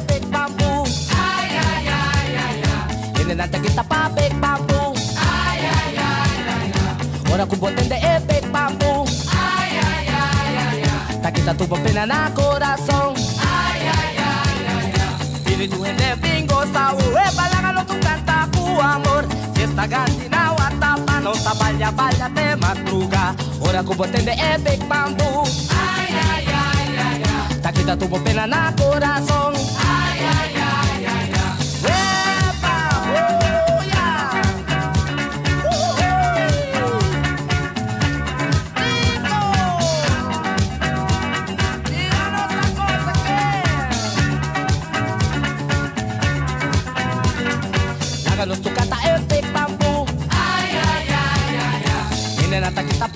big bam. Ay, ay, ay, ay, ay. Vienen antes pa tapa big bam. Ay, ay, ay, ay, ay. Ahora kubo tende de big bam boom. Ay, ay, ay, ay, Ta kita tubo pena na corazón. Ay, ay, ay, ay, ay. Viene tu gente bingo, saú. Epa, lágalo tu canta, tu amor. Fiesta gandina, guatapa, no taballa, balla, te madruga. Ahora con boten de big bam ay Ay, ay, ay. Taquita tuvo pena na corazón. Háganos tu cata epic bambú. Ay, ay, ay, ay, ay. Ini nata kita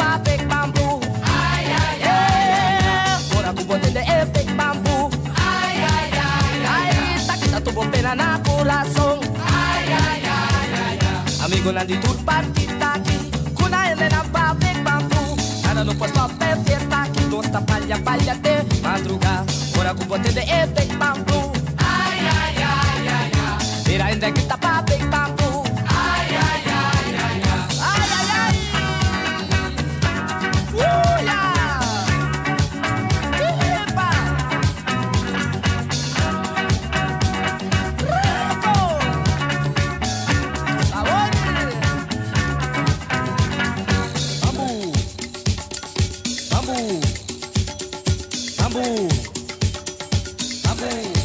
pena na corazón. Ay, ay, ay, ay, ay. Amigo nandi tur partita aquí. Kuna ele na pa big bamboo. Nada no puesto a pe fiesta aquí. Dosta palha palha de madruga. Ora kubote de Rambu. Amém.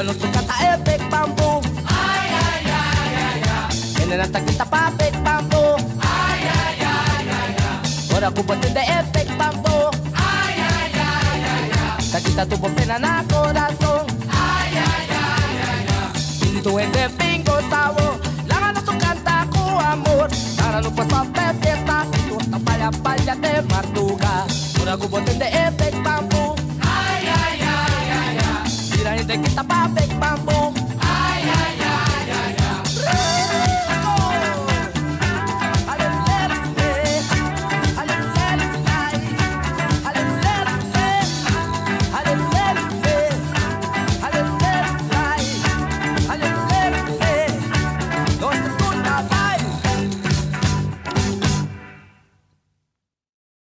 Háganos tu cata el big bamboo. Ay, ay, ay, ay, ay. En el alta kita pa big. Ay, ay, ay, ay, ay. Ora kubote de el big bamboo. Ay, ay, ay, ay, ay. Ta kita tu pena na corazón. Ay, ay, ay, ay, ay. Hindi tu en de bingo sabo. Láganos tu canta ku amor. Para no puesto a ver fiesta. Tu esta palla palla de martuga. Ora kubote de el